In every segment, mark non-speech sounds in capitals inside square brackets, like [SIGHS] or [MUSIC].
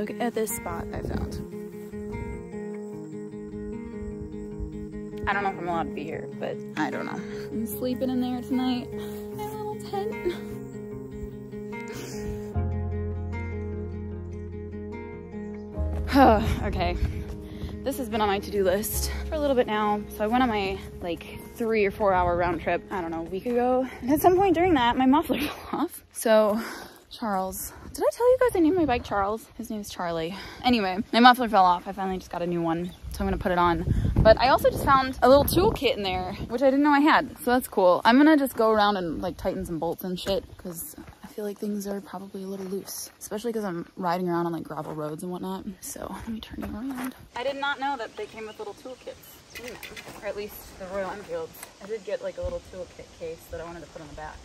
Look at this spot I found. I don't know if I'm allowed to be here, but I don't know. I'm sleeping in there tonight. My little tent. okay. This has been on my to-do list for a little bit now. So I went on my like three or four hour round trip, I don't know, a week ago. And at some point during that, my muffler [LAUGHS] fell off. So Charles, did I tell you guys I named my bike Charles? His name is Charlie. Anyway, my muffler fell off. I finally just got a new one. So I'm gonna put it on. But I also just found a little toolkit in there, which I didn't know I had. So that's cool. I'm gonna just go around and like tighten some bolts and shit because I feel like things are probably a little loose, especially because I'm riding around on like gravel roads and whatnot. So let me turn you around. I did not know that they came with little toolkits in them, or at least the Royal Enfields. I did get like a little toolkit case that I wanted to put on the back.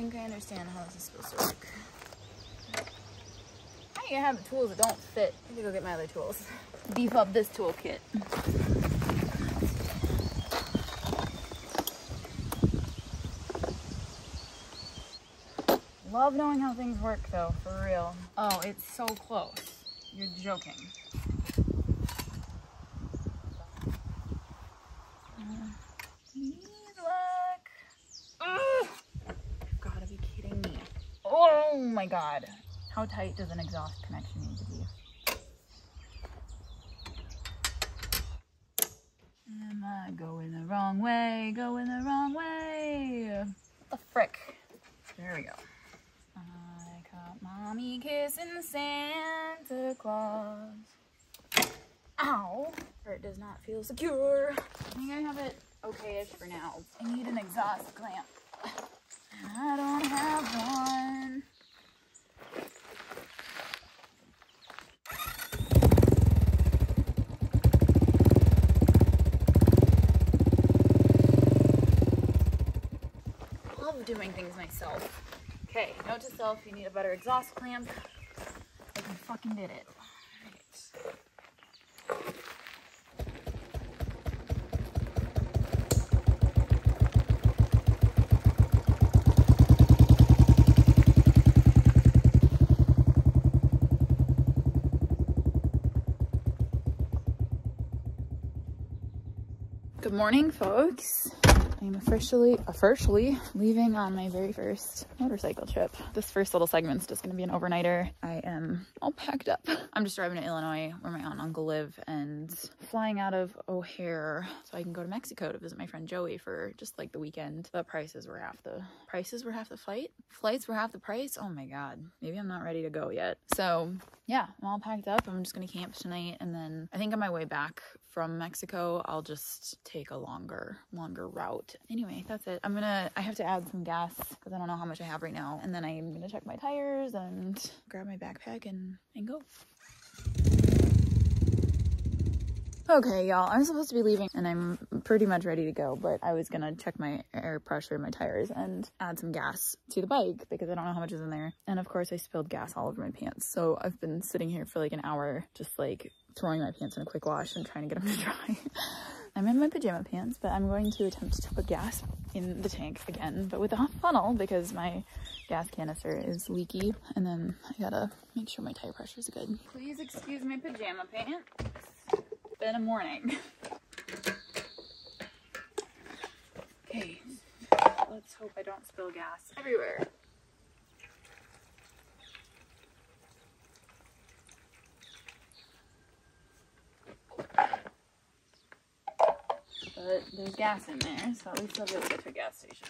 Think I understand how this is supposed to work. I you have the tools that don't fit? I need to go get my other tools beef up this toolkit. Love knowing how things work though, for real. Oh, it's so close. You're joking. Gotta be kidding me. Oh my god. How tight does an exhaust connection need to be? Am I going the wrong way? Going the wrong way. What the frick? There we go. I caught mommy kissing Santa Claus. Ow! It does not feel secure. I think I have it okay-ish for now. I need an exhaust clamp. I don't have one. doing things myself. Okay, note to self, you need a better exhaust clamp. I fucking did it. Good morning, folks. I'm officially, officially leaving on my very first motorcycle trip. This first little segment's just gonna be an overnighter. I am all packed up. I'm just driving to Illinois where my aunt and uncle live and flying out of O'Hare so I can go to Mexico to visit my friend Joey for just like the weekend. The prices were half the, prices were half the flight? Flights were half the price? Oh my God. Maybe I'm not ready to go yet. So yeah, I'm all packed up. I'm just gonna camp tonight and then I think on my way back from Mexico, I'll just take a longer, longer route. Anyway, that's it. I'm gonna, I have to add some gas because I don't know how much I have right now. And then I'm gonna check my tires and grab my backpack and, and go. Okay, y'all, I'm supposed to be leaving and I'm pretty much ready to go, but I was gonna check my air pressure in my tires and add some gas to the bike because I don't know how much is in there. And of course I spilled gas all over my pants. So I've been sitting here for like an hour, just like throwing my pants in a quick wash and trying to get them to [LAUGHS] dry. I'm in my pajama pants, but I'm going to attempt to put gas in the tank again, but with a funnel because my gas canister is leaky. And then I gotta make sure my tire pressure is good. Please excuse my pajama pants. It's been a morning. Okay, let's hope I don't spill gas everywhere. But there's gas in there, so at least I'll be able to get to a gas station.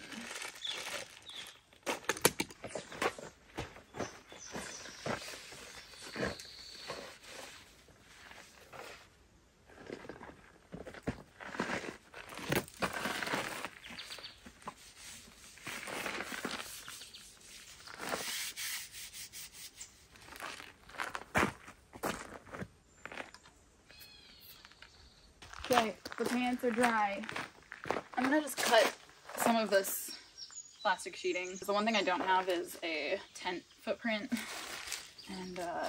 Okay, the pants are dry. I'm gonna just cut some of this plastic sheeting. The one thing I don't have is a tent footprint. And uh,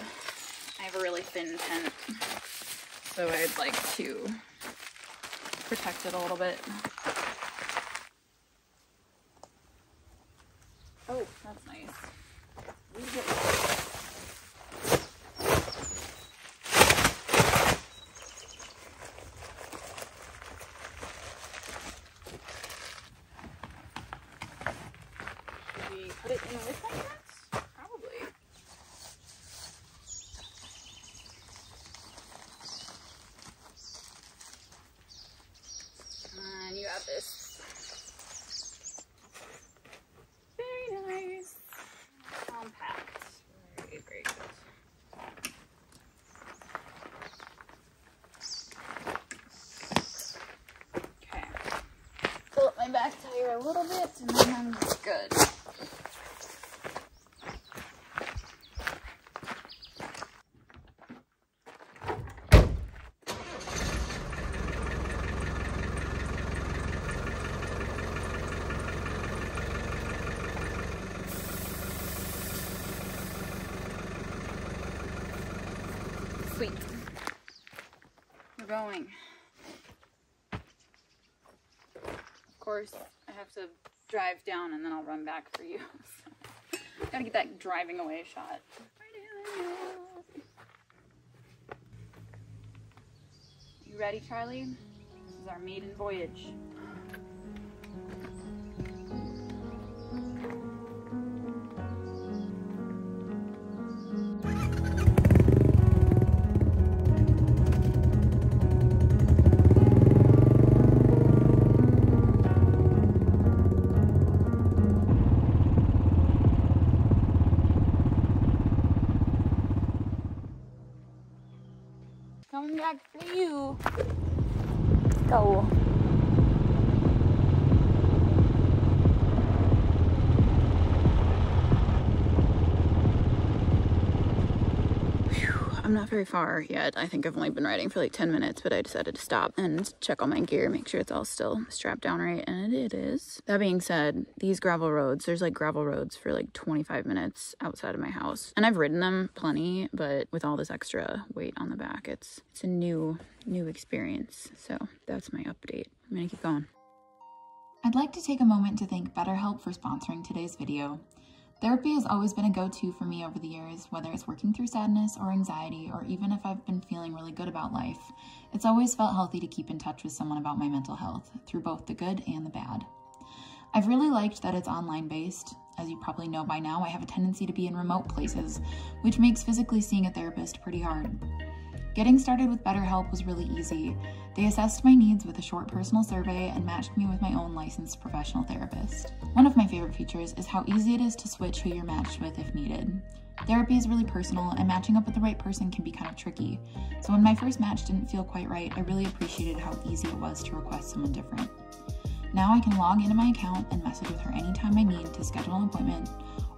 I have a really thin tent. So I'd like to protect it a little bit. put it in with my pets? Probably. Come on, you got this. Very nice. Compact. Very, very good. Okay. Fill up my back tire a little bit and then I'm good. Sweet. We're going. Of course, I have to drive down and then I'll run back for you. [LAUGHS] So, gotta get that driving away shot. You ready, Charlie? This is our maiden voyage. For you. Go. Phew, I'm not very far yet. I think I've only been riding for like 10 minutes, but I decided to stop and check all my gear, make sure it's all still strapped down right, and it is. That being said, these gravel roads, there's like gravel roads for like 25 minutes outside of my house. And I've ridden them plenty, but with all this extra weight on the back, it's it's a new new experience. So that's my update. I'm gonna keep going. I'd like to take a moment to thank BetterHelp for sponsoring today's video. Therapy has always been a go to for me over the years, whether it's working through sadness or anxiety, or even if I've been feeling really good about life. It's always felt healthy to keep in touch with someone about my mental health, through both the good and the bad. I've really liked that it's online based. As you probably know by now, I have a tendency to be in remote places, which makes physically seeing a therapist pretty hard. Getting started with BetterHelp was really easy. They assessed my needs with a short personal survey and matched me with my own licensed professional therapist. One of my favorite features is how easy it is to switch who you're matched with if needed. Therapy is really personal, and matching up with the right person can be kind of tricky. So, when my first match didn't feel quite right, I really appreciated how easy it was to request someone different. Now I can log into my account and message with her anytime I need to schedule an appointment,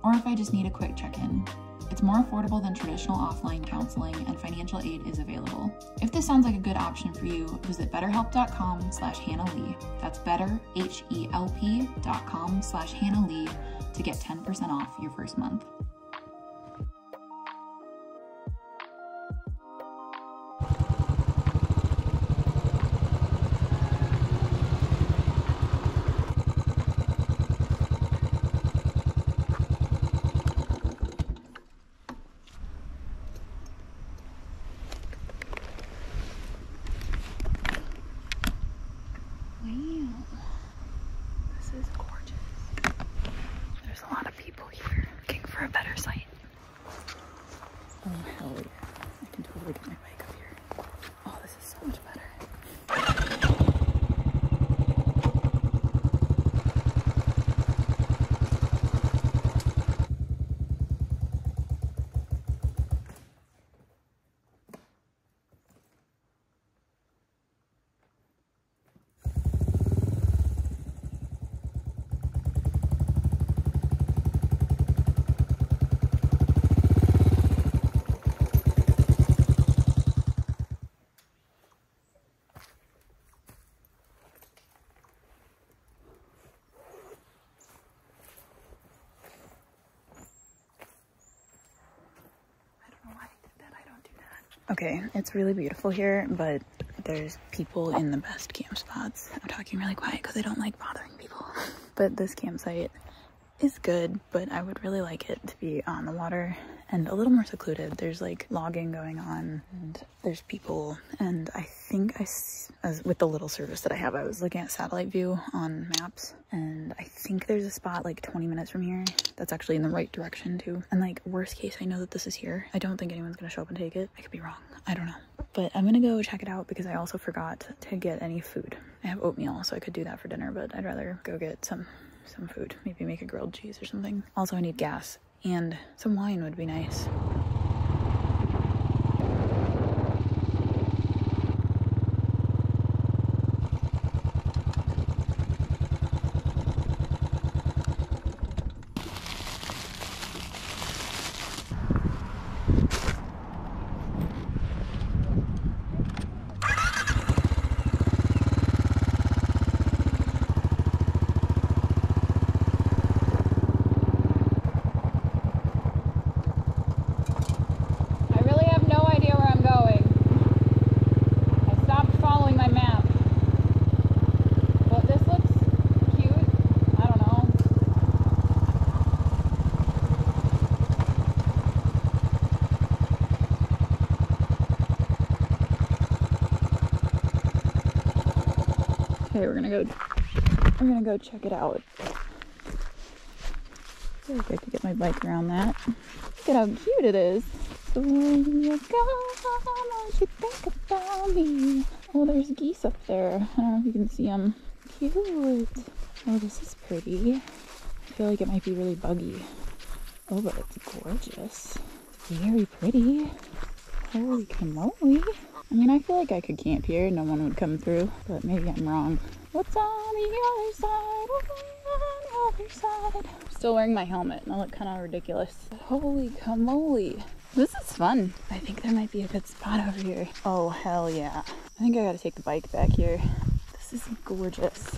or if I just need a quick check in. It's more affordable than traditional offline counseling, and financial aid is available. If this sounds like a good option for you, visit betterhelp.com slash Hannah Lee. That's better, H-E-L-P dot com slash Hannah Lee to get 10% off your first month. Wow. This is gorgeous. There's a lot of people here looking for a better site. Oh, hell yeah. I can totally get my bike up here. Oh, this is so much better. I don't know why I did that. I don't do that. Okay, it's really beautiful here, but there's people in the best camp spots. I'm talking really quiet because I don't like bothering people. [LAUGHS] But this campsite is good, but I would really like it to be on the water and a little more secluded. There's like logging going on and there's people. And I think I, as with the little service that I have, I was looking at satellite view on maps and I think there's a spot like 20 minutes from here that's actually in the right direction too. And like worst case, I know that this is here. I don't think anyone's gonna show up and take it. I could be wrong. I don't know. But I'm gonna go check it out because I also forgot to get any food. I have oatmeal, so I could do that for dinner, but I'd rather go get some some food. Maybe make a grilled cheese or something. Also, I need gas and some wine would be nice. I really have no idea where I'm going. I stopped following my map. But this looks cute. I don't know. Okay, we're gonna go we're gonna go check it out. I feel I could get my bike around that. Look at how cute it is. So when you're gone, won't you think about me? Oh, there's geese up there. I don't know if you can see them. Cute. Oh, this is pretty. I feel like it might be really buggy. Oh, but it's gorgeous. Very pretty. Holy camoli. I mean, I feel like I could camp here. No one would come through, but maybe I'm wrong. What's on the other side? What's on the other side? I'm still wearing my helmet and I look kind of ridiculous. But holy camoli. This is fun. I think there might be a good spot over here. Oh, hell yeah. I think I gotta take the bike back here. This is gorgeous.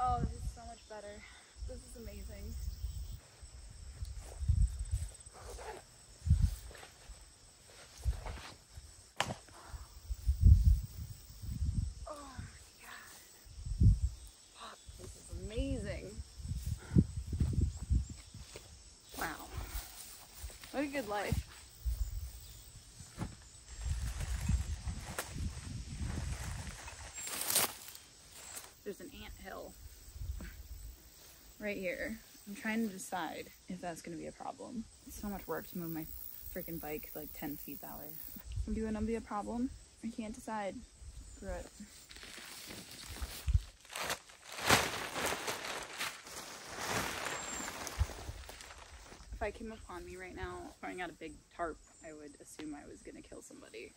Oh, this is so much better. This is amazing. Oh my god. Fuck, this is amazing. Wow. What a good life. There's an ant hill right here. I'm trying to decide if that's gonna be a problem. It's so much work to move my freaking bike like 10 feet that way. [LAUGHS] I'm doing gonna be a problem. I can't decide. Screw it. If I came upon me right now throwing out a big tarp, I would assume I was gonna kill somebody.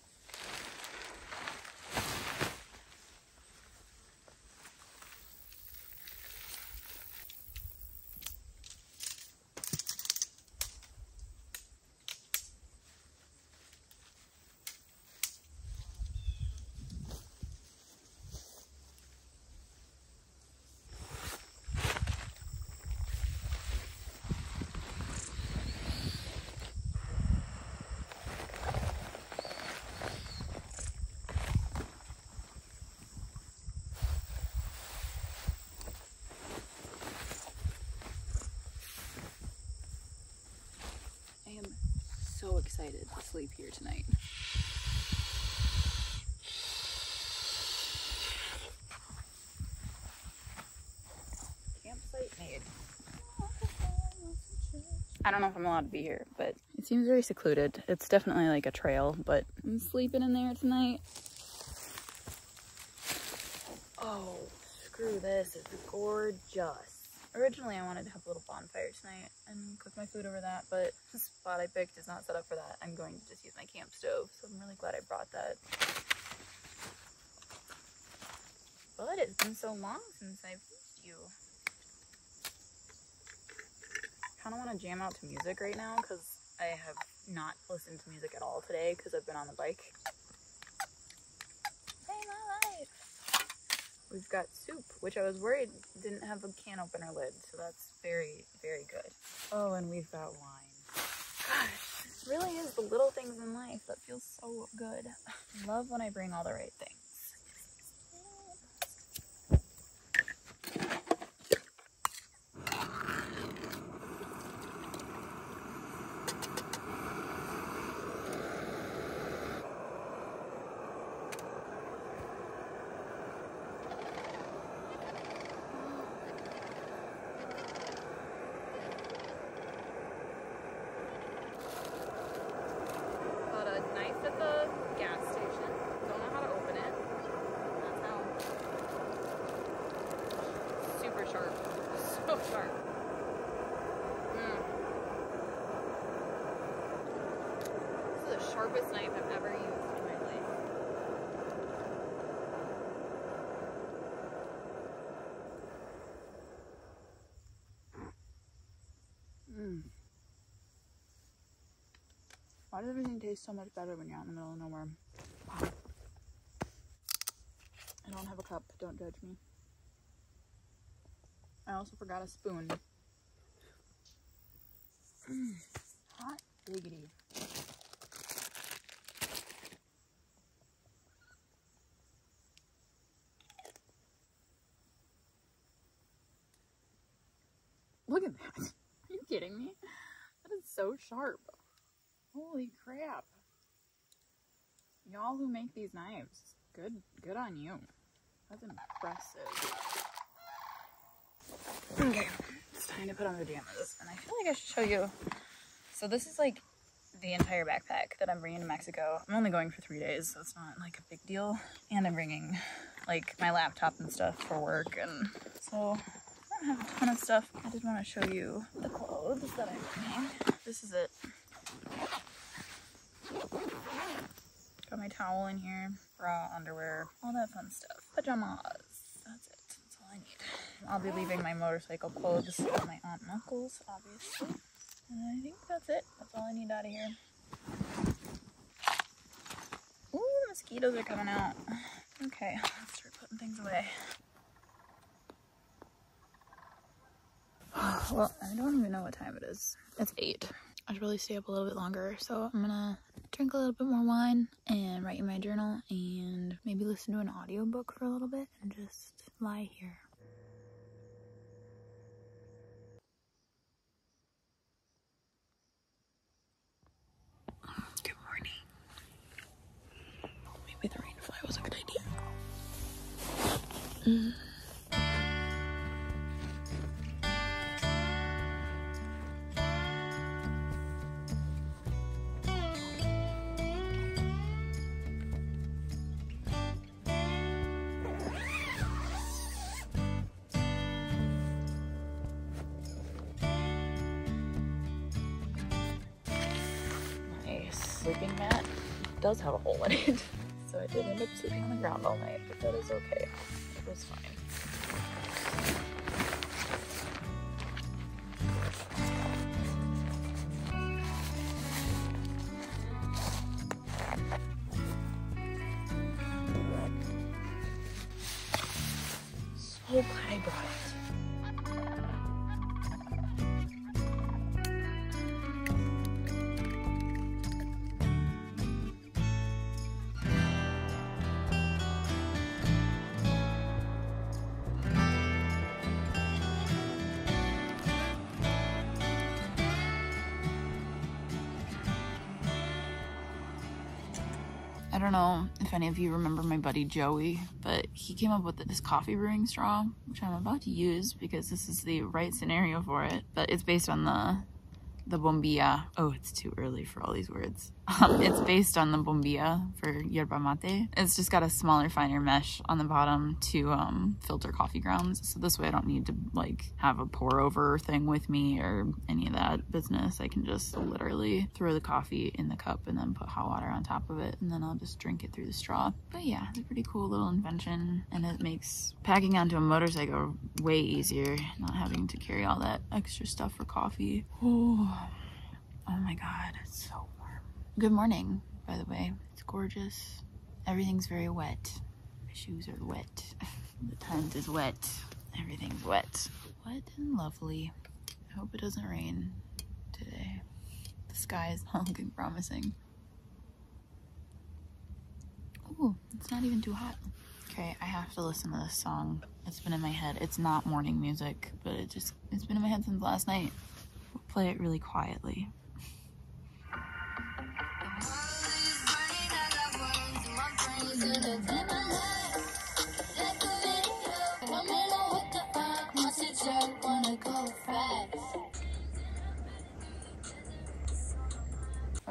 I am so excited to sleep here tonight. Campsite made. I don't know if I'm allowed to be here, but it seems very secluded. It's definitely like a trail, but I'm sleeping in there tonight. Oh, screw this. It's gorgeous. Originally, I wanted to have a little bonfire tonight and cook my food over that, but the spot I picked is not set up for that. I'm going to just use my camp stove, so I'm really glad I brought that. But it's been so long since I've used you. kind of want to jam out to music right now because I have not listened to music at all today because I've been on the bike. Save my life. We've got soup, which I was worried didn't have a can opener lid, so that's very, very good. Oh, and we've got wine. Gosh, this really is the little things in life that feel so good. Love when I bring all the right things. Got a knife at the gas station. Don't know how to open it. That's how. Super sharp. So sharp. Mm. This is the sharpest knife I've ever used. Why does everything taste so much better when you're out in the middle of nowhere? I don't have a cup. Don't judge me. I also forgot a spoon. [CLEARS THROAT] Hot diggity. Look at that. [LAUGHS] Are you kidding me? That is so sharp. Holy crap. Y'all who make these knives, good good on you. That's impressive. Okay, it's time to put on the pajamas. And I feel like I should show you. So this is like the entire backpack that I'm bringing to Mexico. I'm only going for three days, so it's not like a big deal. And I'm bringing like my laptop and stuff for work. And so I have a ton of stuff. I just want to show you the clothes that I'm bringing. This is it. Got my towel in here, bra, underwear, all that fun stuff. Pajamas. That's it. That's all I need. I'll be leaving my motorcycle clothes at my aunt and uncle's, obviously. And I think that's it. That's all I need out of here. Ooh, the mosquitoes are coming out. Okay, let's start putting things away. [SIGHS] Well, I don't even know what time it is. It's 8. I should really stay up a little bit longer, so I'm gonna drink a little bit more wine and write in my journal and maybe listen to an audiobook for a little bit and just lie here. Good morning. Maybe the rain fly was a good idea. Mm. Does have a hole in it. [LAUGHS] So I did end up sleeping on the ground all night, but that is okay. It was fine. So glad I brought it. Don't know if any of you remember my buddy Joey, but he came up with this coffee brewing straw, which I'm about to use because this is the right scenario for it. But it's based on the the bombilla. Oh, it's too early for all these words. [LAUGHS] Um, it's based on the bombilla for yerba mate. It's just got a smaller, finer mesh on the bottom to um, filter coffee grounds. So this way I don't need to like have a pour over thing with me or any of that business. I can just literally throw the coffee in the cup and then put hot water on top of it and then I'll just drink it through the straw. But yeah, it's a pretty cool little invention and it makes packing onto a motorcycle way easier, not having to carry all that extra stuff for coffee. Oh, oh my god, it's so warm. Good morning, by the way. It's gorgeous. Everything's very wet. My shoes are wet. [LAUGHS] the tent is wet. Everything's wet. Wet and lovely. I hope it doesn't rain today. The sky is [LAUGHS] looking promising. Ooh, it's not even too hot. Okay, I have to listen to this song. It's been in my head. It's not morning music, but it just, it's been in my head since last night. We'll play it really quietly.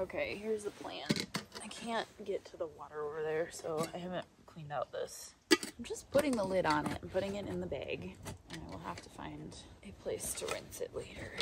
Okay, here's the plan. I can't get to the water over there, so I haven't cleaned out this. I'm just putting the lid on it and putting it in the bag, and I will have to find a place to rinse it later.